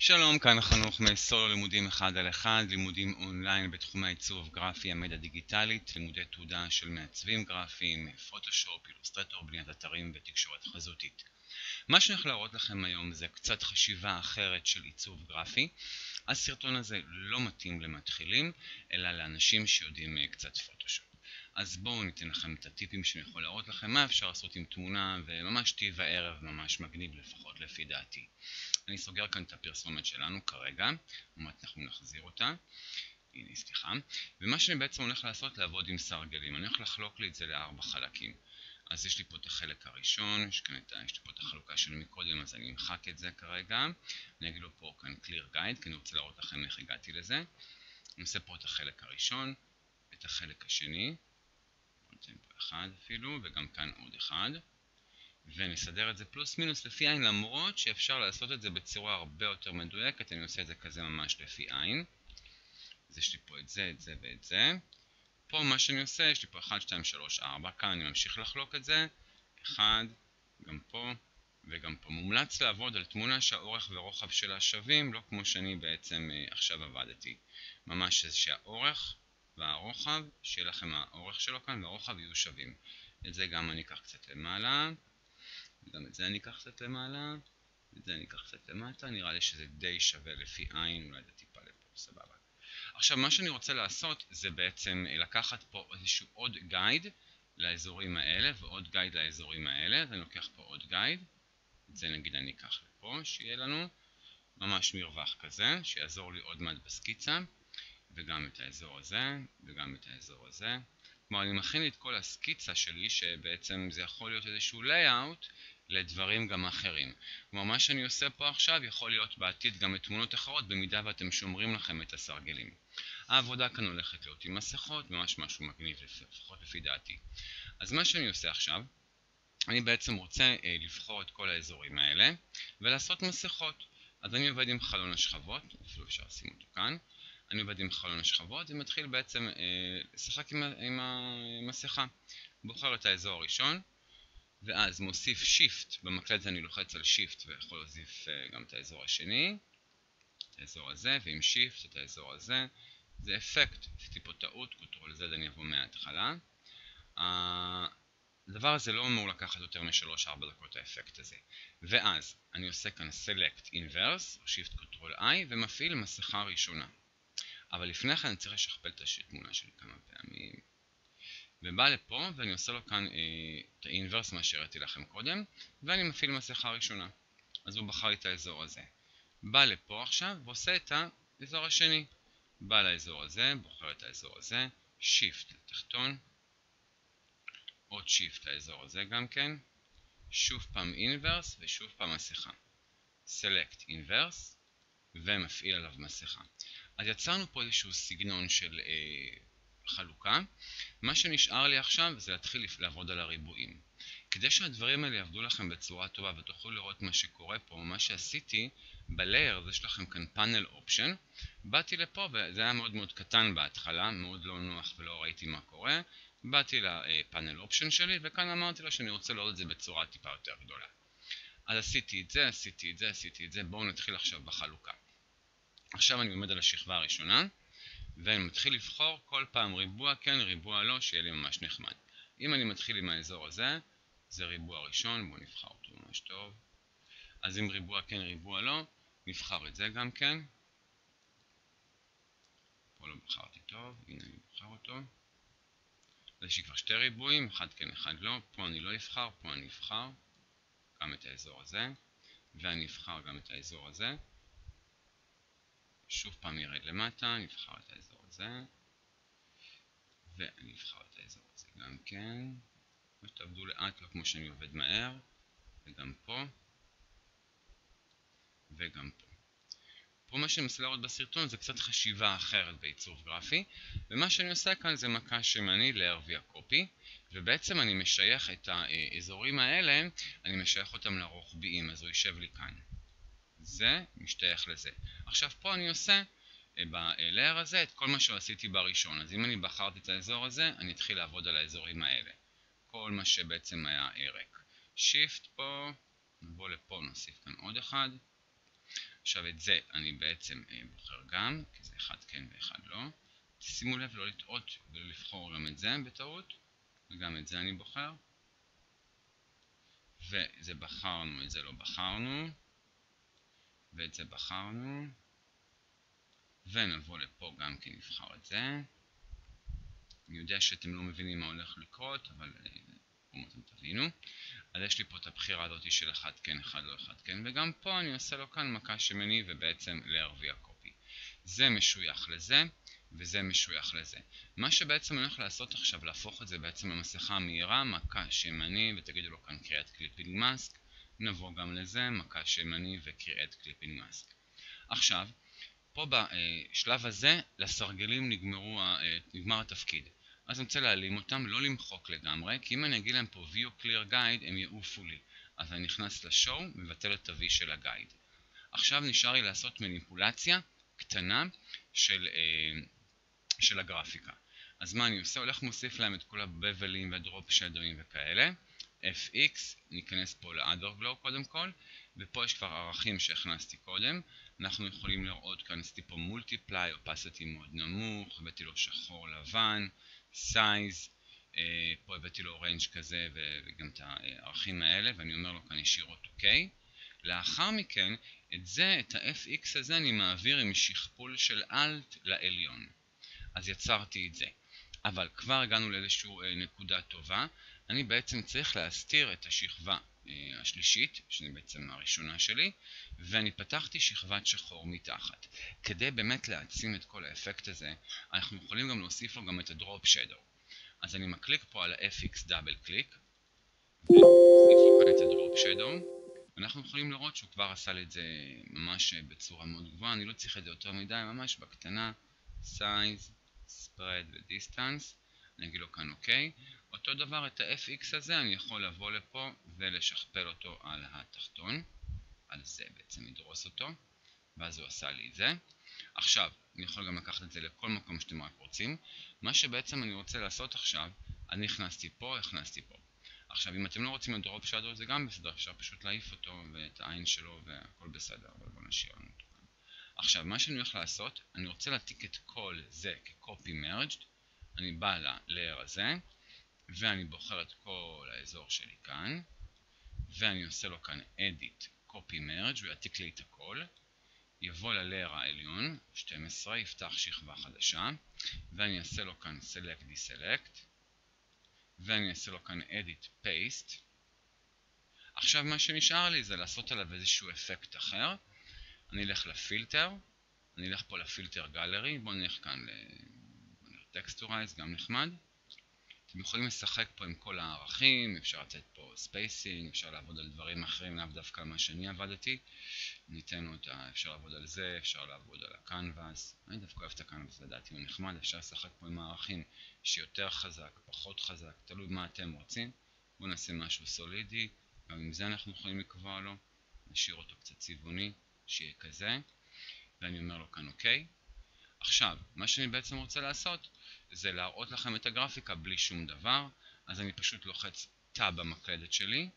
שלום, כאן חנוך מסולו לימודים אחד על אחד, לימודים אונליין בתחום העיצוב גרפי, המדיה דיגיטלית, לימודי תעודה של מעצבים גרפיים, פוטושופ, אילוסטרטור, בניית אתרים ותקשורת חזותית. מה שאני הולך להראות לכם היום זה קצת חשיבה אחרת של עיצוב גרפי. הסרטון הזה לא מתאים למתחילים, אלא לאנשים שיודעים קצת פוטושופ. אז בואו ניתן לכם את הטיפים שאני יכול להראות לכם מה אפשר לעשות עם תמונה וממש טיב הערב ממש מגניב לפחות לפי דעתי. אני סוגר כאן את הפרסומת שלנו כרגע, אומרת אנחנו נחזיר אותה. הנה, סליחה. ומה שאני בעצם הולך לעשות, לעבוד עם סרגלים. אני הולך לחלוק לי את זה לארבע חלקים. אז יש לי פה את החלק הראשון, יש, כאן את, יש לי פה את החלוקה שלי מקודם, אז אני אמחק את זה כרגע. אני אגיד לו פה כאן clear guide, כי אני רוצה להראות לכם איך הגעתי לזה. אני עושה פה את החלק הראשון, את החלק השני. אחד אפילו, וגם כאן עוד אחד. ונסדר את זה פלוס מינוס לפי עין, למרות שאפשר לעשות את זה בצורה הרבה יותר מדויקת, אני עושה את זה כזה ממש לפי עין. אז יש לי פה את זה, את זה ואת זה. פה מה שאני עושה, יש לי פה 1, 2, 3, 4, כאן אני ממשיך לחלוק את זה, 1, גם פה וגם פה. מומלץ לעבוד על תמונה שהאורך ורוחב שלה שווים, לא כמו שאני בעצם אה, עכשיו עבדתי. ממש שהאורך והרוחב, שיהיה לכם האורך שלו כאן והרוחב יהיו שווים. את זה גם אני אקח קצת למעלה. גם את זה אני אקח קצת למעלה, את זה אני אקח קצת למטה, נראה לי שזה די שווה לפי עין, אולי זה טיפה לפה, סבבה. עכשיו מה שאני רוצה לעשות זה בעצם לקחת פה איזשהו עוד גייד לאזורים האלה ועוד גייד לאזורים האלה, אז אני לוקח פה עוד גייד, את זה נגיד אני אקח לפה, שיהיה לנו ממש מרווח כזה, שיעזור לי עוד מעט בסקיצה, וגם את האזור הזה, וגם את האזור הזה. כלומר אני מכין את כל הסקיצה שלי שבעצם זה יכול להיות איזשהו layout לדברים גם אחרים. כלומר, מה שאני עושה פה עכשיו יכול להיות בעתיד גם לתמונות אחרות, במידה ואתם שומרים לכם את הסרגלים. העבודה כאן הולכת להיות עם מסכות, ממש משהו מגניב, לפחות לפי דעתי. אז מה שאני עושה עכשיו, אני בעצם רוצה אה, לבחור את כל האזורים האלה, ולעשות מסכות. אז אני עובד עם חלון השכבות, אפילו אפשר לשים אותו כאן. אני עובד עם חלון השכבות ומתחיל בעצם אה, לשחק עם, עם המסכה. בוחר את האזור הראשון, ואז מוסיף Shift, במקלט אני לוחץ על Shift ויכול להוסיף uh, גם את האזור השני, את האזור הזה, ועם Shift את האזור הזה. זה אפקט, עשיתי פה טעות, קוטרול Z אני אבוא מההתחלה. הדבר הזה לא אמור לקחת יותר מ-3-4 דקות האפקט הזה. ואז אני עושה כאן Select Inverse, או Shift Ctrl I, ומפעיל מסכה ראשונה. אבל לפני כן אני צריך לשכפל את התמונה שלי כמה פעמים. ובא לפה ואני עושה לו כאן אה, את ה inverse מה שהראיתי לכם קודם ואני מפעיל מסכה ראשונה. אז הוא בחר לי את האזור הזה. בא לפה עכשיו ועושה את האזור השני. בא לאזור הזה, בוחר את האזור הזה shift לתחתון. עוד shift לאזור הזה גם כן. שוב פעם inverse ושוב פעם מסכה. select inverse ומפעיל עליו מסכה אז יצרנו פה איזשהו סגנון של אה, חלוקה. מה שנשאר לי עכשיו זה להתחיל לעבוד על הריבועים. כדי שהדברים האלה יעבדו לכם בצורה טובה ותוכלו לראות מה שקורה פה, מה שעשיתי ב layer, יש לכם כאן panel option, באתי לפה וזה היה מאוד מאוד קטן בהתחלה, מאוד לא נוח ולא ראיתי מה קורה, באתי ל panel option שלי וכאן אמרתי לו שאני רוצה לראות את זה בצורה טיפה יותר גדולה. אז עשיתי את זה, עשיתי את זה, עשיתי את זה, בואו נתחיל עכשיו בחלוקה. עכשיו אני עומד על השכבה הראשונה, ואני מתחיל לבחור כל פעם ריבוע כן, ריבוע לא, שיהיה לי ממש נחמד. אם אני מתחיל עם האזור הזה, זה ריבוע ראשון, בואו נבחר אותו ממש טוב. אז אם ריבוע כן, ריבוע לא, נבחר את זה גם כן. פה לא בחרתי טוב, הנה אני בוחר אותו. אז יש לי כבר שתי ריבועים, אחד כן, אחד לא. פה אני לא אבחר, פה אני אבחר גם את האזור הזה, ואני אבחר גם את האזור הזה. שוב פעם ירד למטה, נבחר את האזור הזה, ואני אבחר את האזור הזה גם כן, ותעבדו לאט, לא כמו שאני עובד מהר, וגם פה, וגם פה. פה מה שאני מנסה להראות בסרטון זה קצת חשיבה אחרת בעיצוב גרפי, ומה שאני עושה כאן זה מכה שמני ל-RV הקופי, ובעצם אני משייך את האזורים האלה, אני משייך אותם לרוחביים, אז הוא יישב לי כאן. זה משתייך לזה. עכשיו פה אני עושה אה, בלייר הזה את כל מה שעשיתי בראשון. אז אם אני בחרתי את האזור הזה, אני אתחיל לעבוד על האזורים האלה. כל מה שבעצם היה ריק. שיפט פה, נבוא לפה, נוסיף כאן עוד אחד. עכשיו את זה אני בעצם אה, בוחר גם, כי זה אחד כן ואחד לא. שימו לב לא לטעות ולא לבחור גם את זה בטעות, וגם את זה אני בוחר. וזה בחרנו, את זה לא בחרנו, ואת זה בחרנו, ונבוא לפה גם כן נבחר את זה. אני יודע שאתם לא מבינים מה הולך לקרות, אבל פה אתם תבינו. אז יש לי פה את הבחירה הזאת של אחד כן, אחד לא, אחד כן, וגם פה אני עושה לו כאן מכה שמני ובעצם להרוויח קופי. זה משוייך לזה, וזה משוייך לזה. מה שבעצם אני הולך לעשות עכשיו, להפוך את זה בעצם למסכה המהירה, מקש ימני, ותגידו לו כאן create clipping mask, נבוא גם לזה, מקש ימני ו create clipping mask. עכשיו, פה בשלב הזה, לסרגלים נגמרו, אה, נגמר התפקיד. אז אני רוצה להעלים אותם, לא למחוק לגמרי, כי אם אני אגיד להם פה view clear guide, הם יעופו לי. אז אני נכנס ל show, מבטל את ה-v של ה guide. עכשיו נשאר לי לעשות מניפולציה קטנה של, אה, של הגרפיקה. אז מה אני עושה? הולך מוסיף להם את כל הבבלים והדרופ שדואים וכאלה. Fx, ניכנס פה ל-other קודם כל, ופה יש כבר ערכים שהכנסתי קודם. אנחנו יכולים לראות כאן, עשיתי פה multiply, opacity מאוד נמוך, הבאתי לו שחור לבן, size, אה, פה הבאתי לו range כזה וגם את הערכים האלה, ואני אומר לו כאן ישירות אוקיי. לאחר מכן, את זה, את ה-fx הזה, אני מעביר עם שכפול של alt לעליון. אז יצרתי את זה. אבל כבר הגענו לאיזושהי אה, נקודה טובה. אני בעצם צריך להסתיר את השכבה אה, השלישית, שאני בעצם הראשונה שלי, ואני פתחתי שכבת שחור מתחת. כדי באמת להעצים את כל האפקט הזה, אנחנו יכולים גם להוסיף לו גם את הדרופ שדו. אז אני מקליק פה על ה-FX דאבל קליק, ונוסיף לו כאן את הדרופ שדו, ואנחנו יכולים לראות שהוא כבר עשה לי את זה ממש בצורה מאוד גבוהה, אני לא צריך את זה יותר מדי, ממש בקטנה, size, spread ו-distance, אני אגיד לו כאן אוקיי. אותו דבר את ה-fx הזה אני יכול לבוא לפה ולשכפל אותו על התחתון, על זה בעצם לדרוס אותו, ואז הוא עשה לי את זה. עכשיו, אני יכול גם לקחת את זה לכל מקום שאתם רק רוצים. מה שבעצם אני רוצה לעשות עכשיו, אני הכנסתי פה, הכנסתי פה. עכשיו, אם אתם לא רוצים את דרופ שדו זה גם בסדר, אפשר פשוט להעיף אותו ואת העין שלו והכל בסדר, אבל בואו נשאיר לנו אותו כאן. עכשיו, מה שאני הולך לעשות, אני רוצה להעתיק את כל זה כ-copy merged, אני בא ל-layer הזה, ואני בוחר את כל האזור שלי כאן, ואני עושה לו כאן edit copy merge, הוא יעתיק לי את הכל, אבוא ל layer העליון, 12, אפתח שכבה חדשה, ואני אעשה לו כאן select deselect, ואני אעשה לו כאן edit paste. עכשיו מה שנשאר לי זה לעשות עליו איזשהו אפקט אחר. אני אלך לפילטר, אני אלך פה ל filter gallery, בואו נלך כאן ל texturize, גם נחמד. אתם יכולים לשחק פה עם כל הערכים, אפשר לתת פה spacing, אפשר לעבוד על דברים אחרים, לאו דווקא מה שאני עבדתי. ניתן אותה, אפשר לעבוד על זה, אפשר לעבוד על הקנבאס. אני דווקא אוהב את הקנבאס, לדעתי הוא נחמד, אפשר לשחק פה עם הערכים שיותר חזק, פחות חזק, תלוי מה אתם רוצים. בואו נעשה משהו סולידי, גם עם זה אנחנו יכולים לקבוע לו, נשאיר אותו קצת צבעוני, שיהיה כזה, ואני אומר לו כאן אוקיי. עכשיו, מה שאני בעצם רוצה לעשות, זה להראות לכם את הגרפיקה בלי שום דבר, אז אני פשוט לוחץ טאב במקלדת שלי,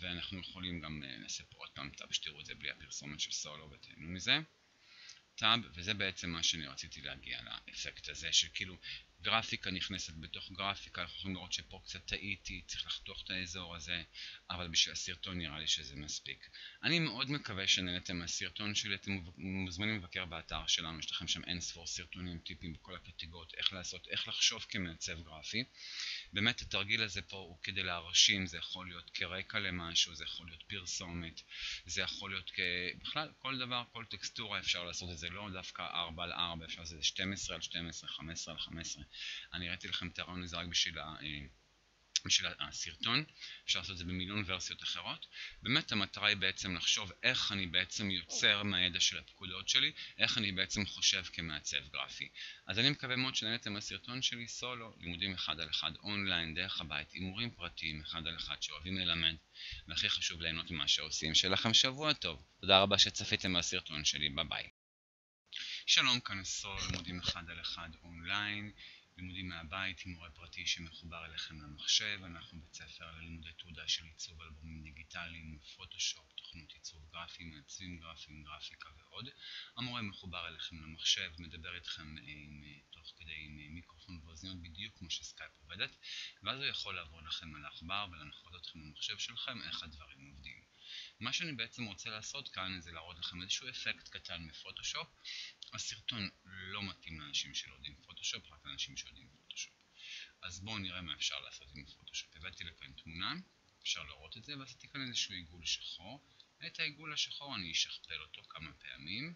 ואנחנו יכולים גם, אה, נעשה פה עוד פעם טאב, שתראו את זה בלי הפרסומת של סולו ותהנו מזה. טאב, וזה בעצם מה שאני רציתי להגיע לאפקט הזה, שכאילו גרפיקה נכנסת בתוך גרפיקה, אנחנו יכולים לראות שפה קצת טעיתי, צריך לחתוך את האזור הזה, אבל בשביל הסרטון נראה לי שזה מספיק. אני מאוד מקווה שנהנתם מהסרטון שלי, אתם מוזמנים לבקר באתר שלנו, יש לכם שם אין ספור סרטונים, טיפים בכל הקטגוריות, איך לעשות, איך לחשוב כמעצב גרפי. באמת התרגיל הזה פה הוא כדי להרשים, זה יכול להיות כרקע למשהו, זה יכול להיות פרסומת, זה יכול להיות כ... בכלל, כל דבר, כל טקסטורה אפשר לעשות את זה, לא דווקא 4 על 4, אפשר לעשות את זה 12 על 12, 15 על 15. אני ראיתי לכם את הרעיון הזה רק בשביל ה... בשביל הסרטון, אפשר לעשות את זה במיליון ורסיות אחרות. באמת המטרה היא בעצם לחשוב איך אני בעצם יוצר מהידע של הפקודות שלי, איך אני בעצם חושב כמעצב גרפי. אז אני מקווה מאוד שנהנתם מהסרטון שלי סולו, לימודים אחד על אחד אונליין, דרך הבית, עם מורים פרטיים אחד על אחד שאוהבים ללמד, והכי חשוב ליהנות ממה שעושים. שיהיה לכם שבוע טוב. תודה רבה שצפיתם מהסרטון שלי, ביי ביי. שלום, כאן סולו, לימודים אחד על אחד אונליין. לימודים מהבית עם מורה פרטי שמחובר אליכם למחשב, אנחנו בית ספר ללימודי תעודה של עיצוב אלבומים דיגיטליים, פוטושופ, תוכנות עיצוב גרפי, מעצבים גרפיים, גרפיקה ועוד. המורה מחובר אליכם למחשב, מדבר איתכם עם, תוך כדי עם מיקרופון ואוזניות בדיוק כמו שסקייפ עובדת, ואז הוא יכול לעבור לכם על העכבר ולהנחות אתכם במחשב שלכם איך הדברים עובדים. מה שאני בעצם רוצה לעשות כאן זה להראות לכם איזשהו אפקט קטן מפוטושופ. הסרטון לא מתאים לאנשים שלא יודעים פוטושופ, רק לאנשים שיודעים פוטושופ. אז בואו נראה מה אפשר לעשות עם פוטושופ. הבאתי לכאן תמונה, אפשר לראות את זה, ועשיתי כאן איזשהו עיגול שחור. את העיגול השחור אני אשכפל אותו כמה פעמים,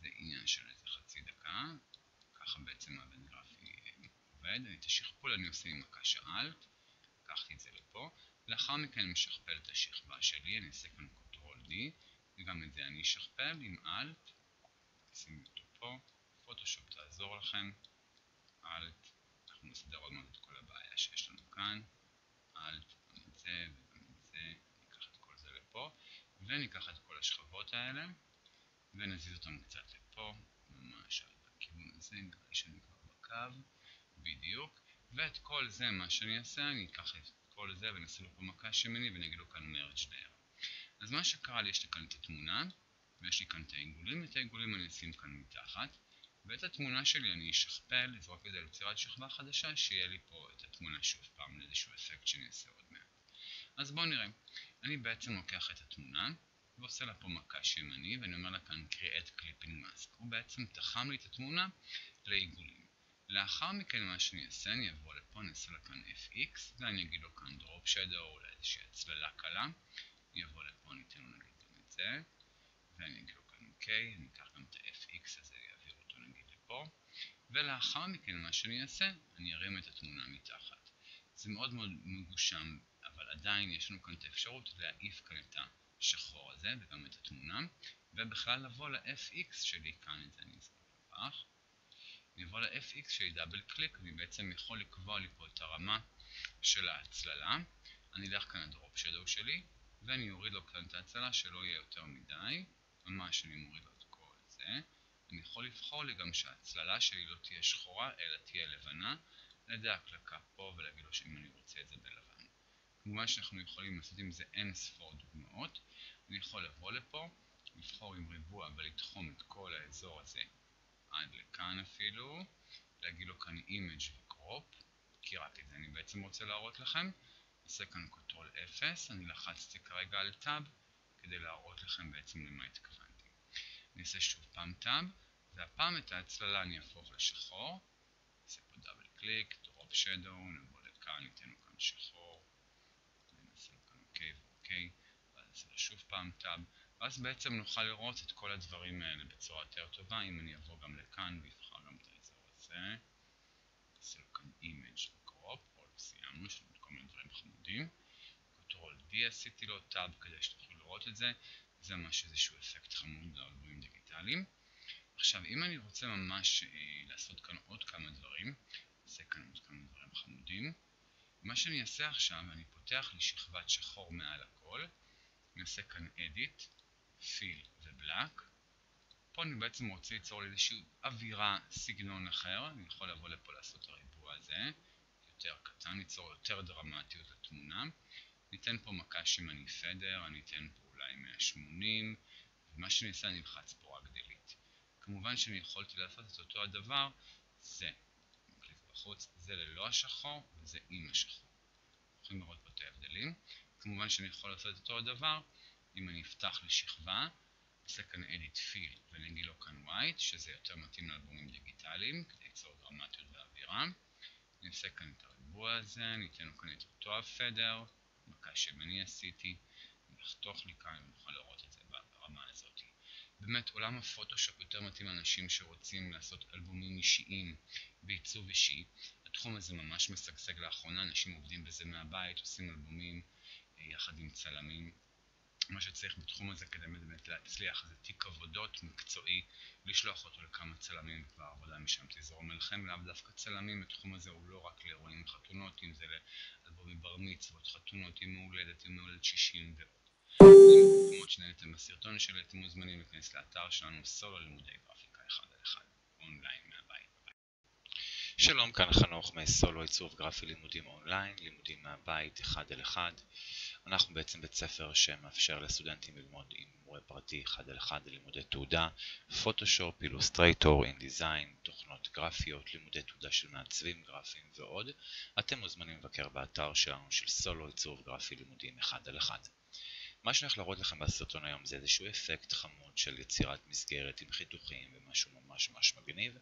זה עניין של איזה חצי דקה, ככה בעצם הבן גרפי עובד. את השכפול אני עושה עם מקש האלט, לקחתי את זה לפה. לאחר מכן אני משכפל את השכבה שלי, אני אעשה כאן קוטרול D, וגם את זה אני אשכפל עם אלט, שימי אותו פה, פוטושופ תעזור לכם, אלט, אנחנו נסדר עוד מעט את כל הבעיה שיש לנו כאן, אלט, גם את זה וגם את זה, ניקח את כל זה לפה, וניקח את כל השכבות האלה, ונזיז אותם קצת לפה, ממש בכיוון הזה, נראה לי שאני כבר בקו, בדיוק, ואת כל זה, מה שאני אעשה, אני אקח את כל זה ונעשה לו פה מקש ימיני ונגיד לו כאן מרג' לאר. אז מה שקרה לי, יש לי כאן את התמונה, ויש לי כאן את העיגולים, את העיגולים אני אשים כאן מתחת, ואת התמונה שלי אני אשכפל, לזרוק את זה ליצירת שכבה חדשה, שיהיה לי פה את התמונה שוב פעם לאיזשהו אפקט שאני אעשה עוד מעט. אז בואו נראה. אני בעצם לוקח את התמונה, ועושה לה פה מקש ימני, ואני אומר לה כאן create clipping mask. הוא בעצם תחם לי את התמונה לעיגולים. לאחר מכן מה שאני אעשה, אני אבוא לפה, אני אעשה לה כאן fx, ואני אגיד לו כאן drop shadow, אולי איזושהי הצללה קלה. אני אבוא לפה, אני אתן לו נגיד גם את זה, ואני אגיד לו כאן ok, אני אקח גם את ה-fx הזה, אעביר אותו נגיד לפה, ולאחר מכן מה שאני אעשה, אני ארים את התמונה מתחת. זה מאוד מאוד מגושם, אבל עדיין יש לנו כאן את האפשרות להעיף כאן את השחור הזה וגם את התמונה, ובכלל לבוא ל-fx שלי כאן, את זה אני אזכיר לפח. אני אבוא ל-fx שלי דאבל קליק, אני בעצם יכול לקבוע לי פה את הרמה של ההצללה. אני אלך כאן לדרופ שדו שלי, ואני אוריד לו כאן את ההצללה שלא יהיה יותר מדי. ממש אני מוריד לו את כל זה. אני יכול לבחור לי גם שההצללה שלי לא תהיה שחורה, אלא תהיה לבנה, על ידי הקלקה פה ולהגיד לו שאם אני רוצה את זה בלבן. כמובן שאנחנו יכולים לעשות עם זה אין ספור דוגמאות. אני יכול לבוא לפה, לבחור עם ריבוע ולתחום את כל האזור הזה עד לכאן אפילו, להגיד לו כאן image כי רק את זה אני בעצם רוצה להראות לכם. עושה כאן קוטרול 0, אני לחצתי כרגע על טאב כדי להראות לכם בעצם למה התכוונתי. אני אעשה שוב פעם tab, והפעם את ההצללה אני אהפוך לשחור, נעשה פה double click, drop shadow, נבוא לכאן, ניתן לו כאן שחור, נעשה לו כאן אוקיי ואוקיי, ואז נעשה לו שוב פעם tab, ואז בעצם נוכל לראות את כל הדברים האלה בצורה יותר טובה, אם אני אבוא גם לכאן ואבחר גם את האזור הזה, נעשה לו כאן image ו crop, עוד סיימנו, יש לנו כל מיני דברים חמודים, קוטרול D עשיתי לו טאב כדי שתוכלו לראות את זה, זה ממש איזשהו אפקט חמוד לאלבומים דיגיטליים. עכשיו אם אני רוצה ממש אה, לעשות כאן עוד כמה דברים, אעשה כאן עוד כמה דברים חמודים, מה שאני אעשה עכשיו, אני פותח לי שכבת שחור מעל הכל, אני אעשה כאן edit, fill ובלק, פה אני בעצם רוצה ליצור לי איזושהי אווירה, סגנון אחר, אני יכול לבוא לפה לעשות את הריבוע הזה, יותר קטן, ליצור יותר דרמטיות לתמונה. ניתן פה מקש ימני פדר, אני אתן פה אולי 180, ומה שאני אעשה אני אלחץ פה רק delete. כמובן שאני יכולתי לעשות את אותו הדבר, זה, מקליק בחוץ, זה ללא השחור וזה עם השחור. יכולים לראות פה את ההבדלים. כמובן שאני יכול לעשות את אותו הדבר, אם אני אפתח לשכבה, עושה כאן edit fill ונגיד לו כאן white, שזה יותר מתאים לאלבומים דיגיטליים, כדי ליצור דרמטיות ואווירה. אני עושה כאן את הריבוע הזה, ניתן לו כאן את אותו הפדר, מקש ימני עשיתי, נחתוך לי כאן ונוכל לראות את זה ברמה הזאת. באמת עולם הפוטושופ יותר מתאים לאנשים שרוצים לעשות אלבומים אישיים בעיצוב אישי. התחום הזה ממש משגשג לאחרונה, אנשים עובדים בזה מהבית, עושים אלבומים יחד עם צלמים. מה שצריך בתחום הזה כדי באמת להצליח זה תיק עבודות מקצועי, לשלוח אותו לכמה צלמים וכבר עבודה משם תזרום אליכם, לאו דווקא צלמים, התחום הזה הוא לא רק לאירועים חתונות, אם זה לאלבומי בר מצוות, חתונות, עם הולדת, עם הולדת 60 ועוד. במקומות שנהנתם בסרטון שלי, אתם מוזמנים להיכנס לאתר שלנו סולו לימודי גרפיקה אחד על אחד, אונליין מהבית. שלום, כאן חנוך מסולו עיצוב גרפי לימודים אונליין, לימודים מהבית אחד אל אחד. אנחנו בעצם בית ספר שמאפשר לסטודנטים ללמוד עם מורה פרטי אחד אל אחד ללימודי תעודה, פוטושופ, אילוסטרייטור, אינדיזיין, תוכנות גרפיות, לימודי תעודה של מעצבים גרפיים ועוד. אתם מוזמנים לבקר באתר שלנו של סולו עיצוב גרפי לימודים אחד על אחד. מה שאני הולך להראות לכם בסרטון היום זה איזשהו אפקט חמוד של יצירת מסגרת עם חיתוכים ומשהו ממש ממש מגניב.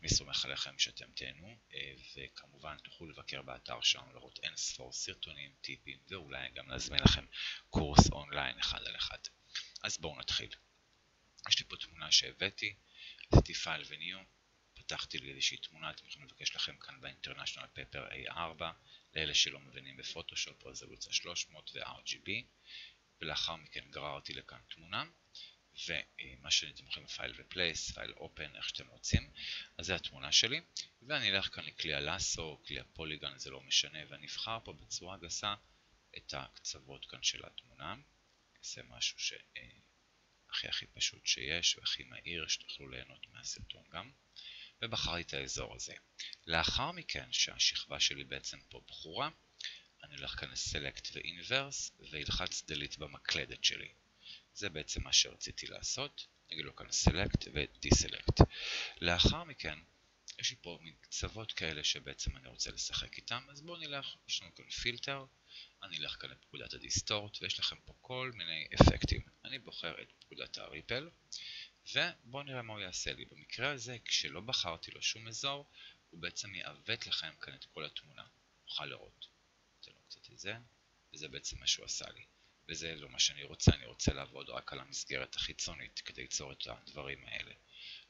אני סומך עליכם שאתם תהנו, אה, וכמובן תוכלו לבקר באתר שלנו לראות אין ספור סרטונים, טיפים, ואולי גם להזמין לכם קורס אונליין אחד על אחד. אז בואו נתחיל. יש לי פה תמונה שהבאתי, עשיתי file ו new, פתחתי לי איזושהי תמונה, אתם יכולים לבקש לכם כאן ב international paper A4, לאלה שלא מבינים בפוטושופ, רזולוציה 300 ו-RGB, ולאחר מכן גררתי לכאן תמונה. ומה שאתם יכולים file ו place, file open, איך שאתם רוצים, אז זה התמונה שלי, ואני אלך כאן לכלי ה lasso, כלי ה polygon, זה לא משנה, ואני אבחר פה בצורה גסה את הקצוות כאן של התמונה, אעשה משהו שהכי הכי פשוט שיש והכי מהיר, שתוכלו ליהנות מהסרטון גם, ובחרתי את האזור הזה. לאחר מכן, שהשכבה שלי בעצם פה בחורה, אני הולך כאן לסלקט ואינברס, ואלחץ delete במקלדת שלי. זה בעצם מה שרציתי לעשות. נגיד לו כאן Select ו-Deselect. לאחר מכן, יש לי פה מין קצוות כאלה שבעצם אני רוצה לשחק איתם, אז בואו נלך, יש לנו כאן פילטר, אני אלך כאן לפקודת הדיסטורט, ויש לכם פה כל מיני אפקטים. אני בוחר את פקודת הריפל, ובואו נראה מה הוא יעשה לי. במקרה הזה, כשלא בחרתי לו שום אזור, הוא בעצם יעוות לכם כאן את כל התמונה. נוכל לראות. אתן לו קצת את זה, וזה בעצם מה שהוא עשה לי. וזה לא מה שאני רוצה, אני רוצה לעבוד רק על המסגרת החיצונית כדי ליצור את הדברים האלה.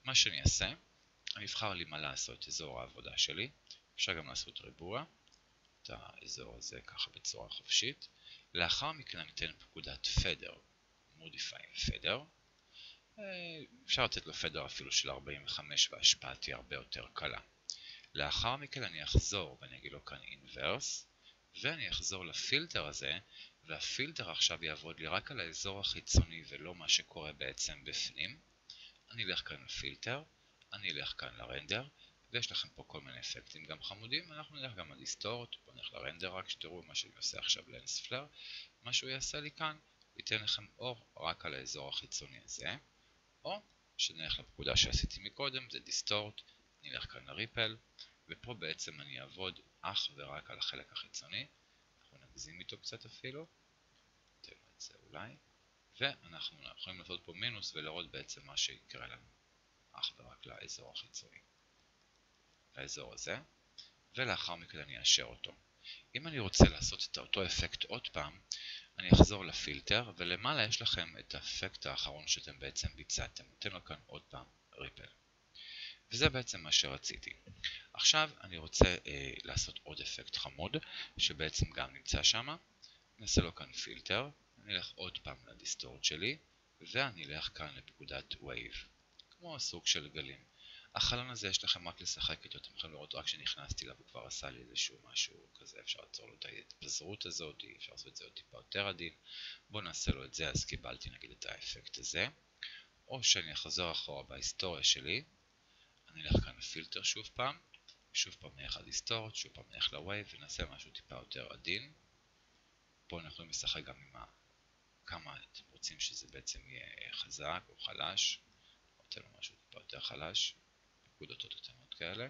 מה שאני אעשה, אני אבחר לי מה לעשות, אזור העבודה שלי, אפשר גם לעשות ריבוע, את האזור הזה ככה בצורה חופשית. לאחר מכן אני אתן פקודת פדר, modify פדר. אפשר לתת לו פדר אפילו של 45 וההשפעה תהיה הרבה יותר קלה. לאחר מכן אני אחזור ואני אגיד לו כאן inverse, ואני אחזור לפילטר הזה והפילטר עכשיו יעבוד לי רק על האזור החיצוני ולא מה שקורה בעצם בפנים. אני אלך כאן לפילטר, אני אלך כאן לרנדר, ויש לכם פה כל מיני אפקטים גם חמודים, אנחנו נלך גם לדיסטורט, בואו נלך לרנדר רק שתראו מה שאני עושה עכשיו לנס פלר. מה שהוא יעשה לי כאן, ייתן לכם אור רק על האזור החיצוני הזה, או שנלך לפקודה שעשיתי מקודם, זה דיסטורט, אני אלך כאן לריפל, ופה בעצם אני אעבוד אך ורק על החלק החיצוני. נגזים איתו קצת אפילו, לו את זה אולי, ואנחנו יכולים לעשות פה מינוס ולראות בעצם מה שיקרה לנו, אך ורק לאזור החיצוני, לאזור הזה, ולאחר מכן אני אאשר אותו. אם אני רוצה לעשות את אותו אפקט עוד פעם, אני אחזור לפילטר, ולמעלה יש לכם את האפקט האחרון שאתם בעצם ביצעתם. ניתן לו כאן עוד פעם ריפל. וזה בעצם מה שרציתי. עכשיו אני רוצה אה, לעשות עוד אפקט חמוד, שבעצם גם נמצא שם. נעשה לו כאן פילטר, אני אלך עוד פעם לדיסטורט שלי, ואני אלך כאן לפקודת Wave, כמו סוג של גלים. החלון הזה יש לכם רק לשחק איתו, אתם יכולים לראות רק כשנכנסתי אליו הוא כבר עשה לי איזשהו משהו כזה, אפשר לעצור לו את ההתפזרות הזאת, אפשר לעשות את זה עוד טיפה יותר עדין. בואו נעשה לו את זה, אז קיבלתי נגיד את האפקט הזה. או שאני אחזור אחורה בהיסטוריה שלי, אני אלך כאן לפילטר שוב פעם, שוב פעם נלך ל distort, שוב פעם נלך ל wave ונעשה משהו טיפה יותר עדין. פה אנחנו יכולים לשחק גם עם כמה אתם רוצים שזה בעצם יהיה חזק או חלש. נותן לו משהו טיפה יותר חלש, נקודות קטנות כאלה.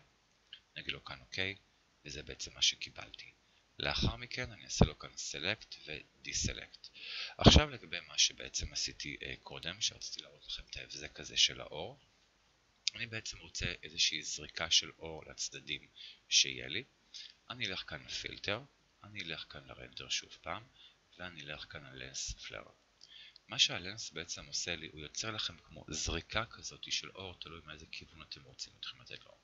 נגיד לו כאן אוקיי, וזה בעצם מה שקיבלתי. לאחר מכן אני אעשה לו כאן Select ו-Deselect. עכשיו לגבי מה שבעצם עשיתי uh, קודם, שרציתי להראות לכם את ההבזק הזה של האור. אני בעצם רוצה איזושהי זריקה של אור לצדדים שיהיה לי. אני אלך כאן לפילטר, אני אלך כאן לרנדר שוב פעם, ואני אלך כאן ללנס פלר. מה שהלנס בעצם עושה לי, הוא יוצר לכם כמו זריקה כזאת של אור, תלוי מאיזה כיוון אתם רוצים אתכם לתת לו.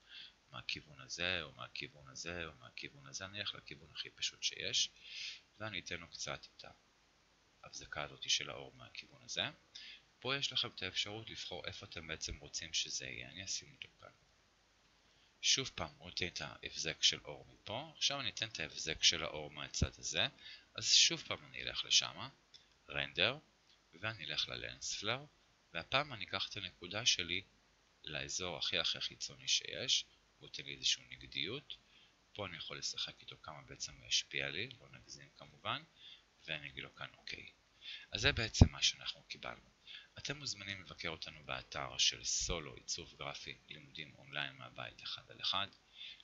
מהכיוון הזה, או מהכיוון הזה, או מהכיוון הזה, אני אלך לכיוון הכי פשוט שיש, ואני אתן לו קצת את ההבזקה הזאת של האור מהכיוון הזה. פה יש לכם את האפשרות לבחור איפה אתם בעצם רוצים שזה יהיה, אני אשים אותו כאן. שוב פעם, הוא ייתן את ההבזק של אור מפה, עכשיו אני אתן את ההבזק של האור מהצד הזה, אז שוב פעם אני אלך לשם, רנדר, ואני אלך ללנס פלר, והפעם אני אקח את הנקודה שלי לאזור הכי הכי חיצוני שיש, הוא ייתן לי איזושהי נגדיות. פה אני יכול לשחק איתו כמה בעצם הוא ישפיע לי, לא נגזים כמובן, ואני אגיד לו כאן אוקיי. אז זה בעצם מה שאנחנו קיבלנו. אתם מוזמנים לבקר אותנו באתר של סולו עיצוב גרפי לימודים אונליין מהבית אחד על אחד,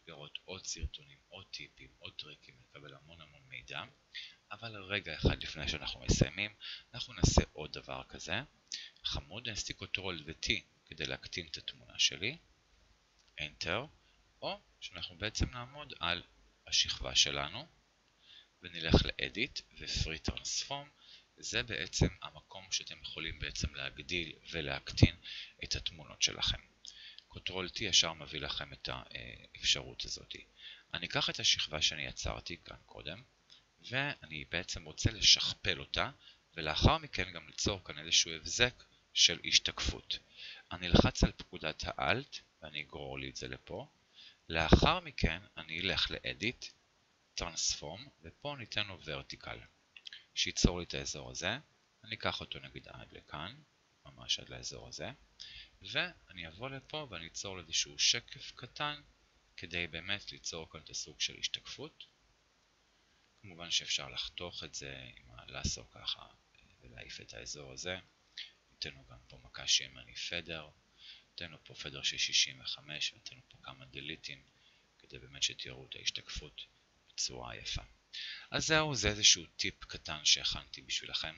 לראות עוד סרטונים, עוד טיפים, עוד טריקים, לקבל המון המון מידע. אבל רגע אחד לפני שאנחנו מסיימים, אנחנו נעשה עוד דבר כזה. חמוד, אני אסתיק ו-T כדי להקטין את התמונה שלי, Enter, או שאנחנו בעצם נעמוד על השכבה שלנו, ונלך ל-Edit ו-Free Transform, זה בעצם המקום שאתם יכולים בעצם להגדיל ולהקטין את התמונות שלכם. קוטרול T ישר מביא לכם את האפשרות הזאת. אני אקח את השכבה שאני יצרתי כאן קודם, ואני בעצם רוצה לשכפל אותה, ולאחר מכן גם ליצור כאן איזשהו הבזק של השתקפות. אני אלחץ על פקודת האלט, ואני אגרור לי את זה לפה. לאחר מכן אני אלך ל-Edit, Transform, ופה ניתן לו Vertical, שייצור לי את האזור הזה. אני אקח אותו נגיד עד לכאן, ממש עד לאזור הזה, ואני אבוא לפה ואני אצור איזשהו שקף קטן, כדי באמת ליצור כאן את הסוג של השתקפות. כמובן שאפשר לחתוך את זה עם הלאסו ככה ולהעיף את האזור הזה. ניתן לו גם פה מקש ימני פדר, ניתן לו פה פדר של 65 וניתן לו פה כמה דליטים כדי באמת שתראו את ההשתקפות בצורה יפה. אז זהו, זה איזשהו טיפ קטן שהכנתי בשבילכם.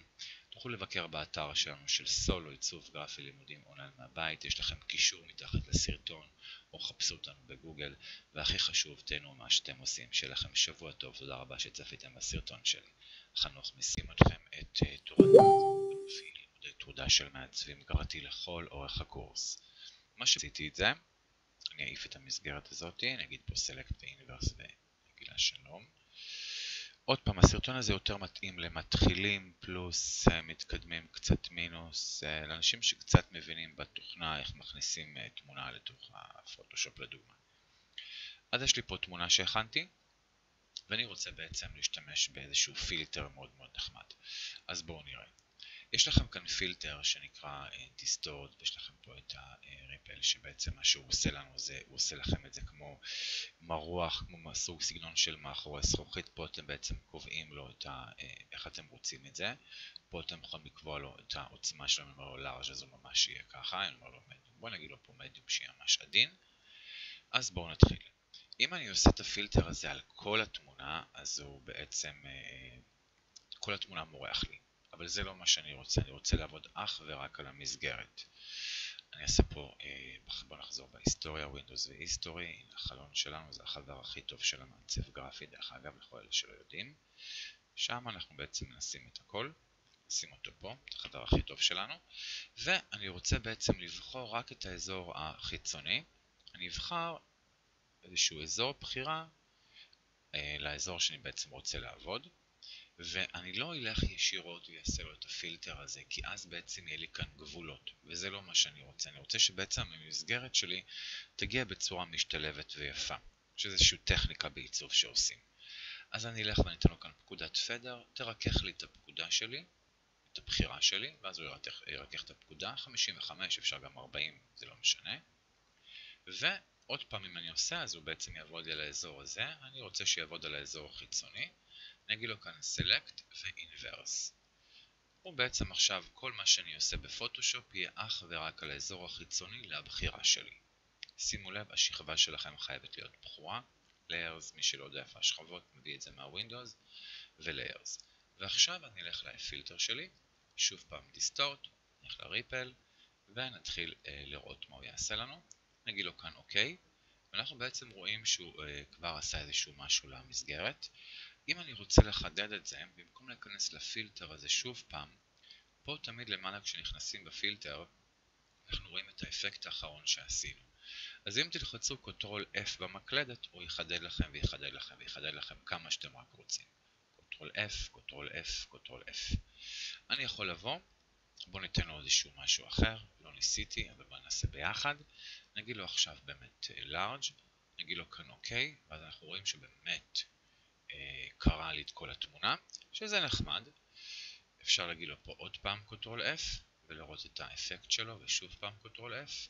תוכלו לבקר באתר שלנו של סולו עיצוב גרפי לימודים אונליין מהבית, יש לכם קישור מתחת לסרטון או חפשו אותנו בגוגל, והכי חשוב, תהנו מה שאתם עושים, שיהיה לכם שבוע טוב, תודה רבה שצפיתם בסרטון שלי. חנוך משים אתכם את uh, תורת לימודי תעודה של מעצבים גרתי לכל אורך הקורס. מה שעשיתי את זה, אני אעיף את המסגרת הזאת, נגיד פה Select ו-Inverse ונגיד לה שלום. עוד פעם, הסרטון הזה יותר מתאים למתחילים פלוס אה, מתקדמים קצת מינוס, אה, לאנשים שקצת מבינים בתוכנה איך מכניסים אה, תמונה לתוך הפוטושופ לדוגמה. אז יש לי פה תמונה שהכנתי, ואני רוצה בעצם להשתמש באיזשהו פילטר מאוד מאוד נחמד. אז בואו נראה. יש לכם כאן פילטר שנקרא distort, ויש לכם פה את ה ripple שבעצם מה שהוא עושה לנו זה, הוא עושה לכם את זה כמו מרוח, כמו סוג סגנון של מאחורי זכוכית, פה אתם בעצם קובעים לו את ה, איך אתם רוצים את זה, פה אתם יכולים לקבוע לו את העוצמה שלו, אני אומר לו large אז הוא ממש יהיה ככה, אני אומר לו מדיום, בואו נגיד לו פה מדיום שיהיה ממש עדין, אז בואו נתחיל. אם אני עושה את הפילטר הזה על כל התמונה, אז הוא בעצם, כל התמונה מורח לי. אבל זה לא מה שאני רוצה, אני רוצה לעבוד אך ורק על המסגרת. אני אעשה פה, אה, בוא נחזור בהיסטוריה, Windows והיסטורי, החלון שלנו זה החבר הכי טוב של המעצב גרפי, דרך אגב, לכל אלה שלא יודעים. שם אנחנו בעצם נשים את הכל, נשים אותו פה, את החבר הכי טוב שלנו, ואני רוצה בעצם לבחור רק את האזור החיצוני. אני אבחר איזשהו אזור בחירה אה, לאזור שאני בעצם רוצה לעבוד. ואני לא אלך ישירות ויעשה לו את הפילטר הזה, כי אז בעצם יהיה לי כאן גבולות, וזה לא מה שאני רוצה. אני רוצה שבעצם המסגרת שלי תגיע בצורה משתלבת ויפה, שזה איזושהי טכניקה בעיצוב שעושים. אז אני אלך ואני אתן לו כאן פקודת פדר, תרכך לי את הפקודה שלי, את הבחירה שלי, ואז הוא ירכך, ירכך את הפקודה, 55, אפשר גם 40, זה לא משנה. ועוד פעם אם אני עושה, אז הוא בעצם יעבוד על האזור הזה, אני רוצה שיעבוד על האזור החיצוני. נגיד לו כאן Select ו-Inverse. ובעצם עכשיו כל מה שאני עושה בפוטושופ יהיה אך ורק על האזור החיצוני לבחירה שלי. שימו לב, השכבה שלכם חייבת להיות בחורה, Layers, מי שלא יודע איפה השכבות, מביא את זה מהווינדוס, ו-Layers. ועכשיו אני אלך לפילטר שלי, שוב פעם Distort, נלך לריפל, ונתחיל אה, לראות מה הוא יעשה לנו. נגיד לו כאן OK, ואנחנו בעצם רואים שהוא אה, כבר עשה איזשהו משהו למסגרת. אם אני רוצה לחדד את זה, במקום להיכנס לפילטר הזה שוב פעם, פה תמיד למעלה כשנכנסים בפילטר, אנחנו רואים את האפקט האחרון שעשינו. אז אם תלחצו קוטרול F במקלדת, הוא יחדד לכם ויחדד לכם ויחדד לכם כמה שאתם רק רוצים. control F, control F, control F. אני יכול לבוא, בואו ניתן לו איזשהו משהו אחר, לא ניסיתי, אבל בואו נעשה ביחד. נגיד לו עכשיו באמת large, נגיד לו כאן OK, ואז אנחנו רואים שבאמת קרא לי את כל התמונה, שזה נחמד. אפשר להגיד לו פה עוד פעם control F ולראות את האפקט שלו ושוב פעם control F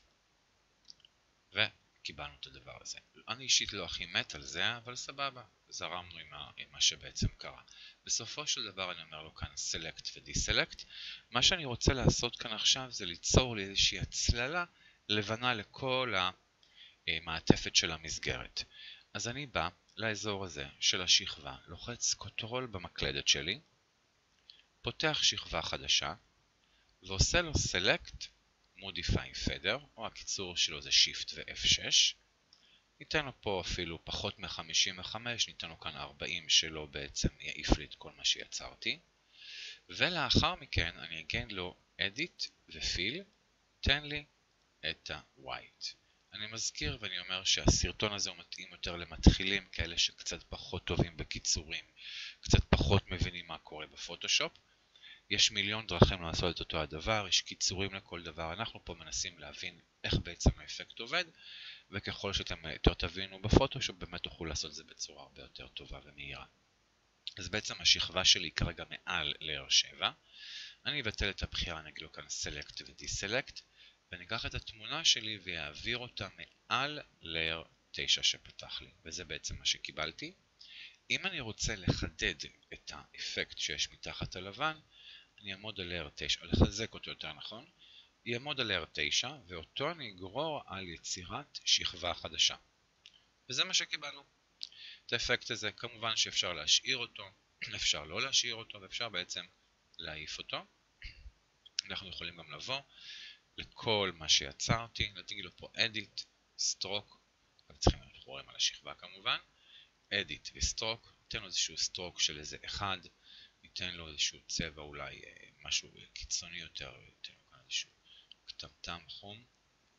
קיבלנו את הדבר הזה. אני אישית לא הכי מת על זה, אבל סבבה, זרמנו עם, ה, עם מה שבעצם קרה. בסופו של דבר אני אומר לו כאן Select ו-Deselect. מה שאני רוצה לעשות כאן עכשיו זה ליצור לי איזושהי הצללה לבנה לכל המעטפת של המסגרת. אז אני בא לאזור הזה של השכבה, לוחץ קוטרול במקלדת שלי, פותח שכבה חדשה, ועושה לו Select Modify Feather, או הקיצור שלו זה Shift ו-F6. ניתן לו פה אפילו פחות מ-55, ניתן לו כאן 40 שלא בעצם יעיף לי את כל מה שיצרתי. ולאחר מכן אני אגן לו Edit ו-Fill, תן לי את ה-White. אני מזכיר ואני אומר שהסרטון הזה הוא מתאים יותר למתחילים, כאלה שקצת פחות טובים בקיצורים, קצת פחות מבינים מה קורה בפוטושופ. יש מיליון דרכים לעשות את אותו הדבר, יש קיצורים לכל דבר, אנחנו פה מנסים להבין איך בעצם האפקט עובד, וככל שאתם יותר תבינו בפוטושופ באמת תוכלו לעשות את זה בצורה הרבה יותר טובה ומהירה. אז בעצם השכבה שלי היא כרגע מעל layer 7, אני אבטל את הבחירה, אני אגיד לו כאן Select ו-Deselect, ואני אקח את התמונה שלי ואעביר אותה מעל layer 9 שפתח לי, וזה בעצם מה שקיבלתי. אם אני רוצה לחדד את האפקט שיש מתחת הלבן, אני אעמוד על layer 9, לחזק אותו יותר נכון, יעמוד על layer 9 ואותו אני אגרור על יצירת שכבה חדשה. וזה מה שקיבלנו. את האפקט הזה כמובן שאפשר להשאיר אותו, אפשר לא להשאיר אותו ואפשר בעצם להעיף אותו. אנחנו יכולים גם לבוא לכל מה שיצרתי, נתתי לו פה edit, stroke, אבל צריכים להיות חורים על השכבה כמובן, edit ו-stroke, ניתן לו איזשהו stroke של איזה אחד, ניתן לו איזשהו צבע אולי אה, משהו קיצוני יותר, ניתן לו כאן איזשהו קטמטם חום,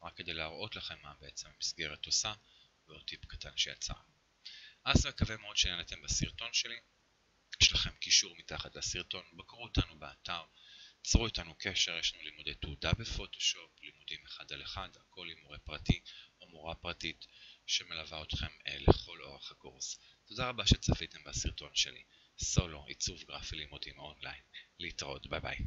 רק כדי להראות לכם מה בעצם המסגרת עושה, ועוד טיפ קטן שיצא. אז מקווה מאוד שנהנתם בסרטון שלי, יש לכם קישור מתחת לסרטון, בקרו אותנו באתר, צרו איתנו קשר, יש לנו לימודי תעודה בפוטושופ, לימודים אחד על אחד, הכל עם מורה פרטי או מורה פרטית שמלווה אתכם אה, לכל אורך הקורס. תודה רבה שצפיתם בסרטון שלי. סולו, עיצוב גרפי לימודים אונליין. להתראות, ביי ביי.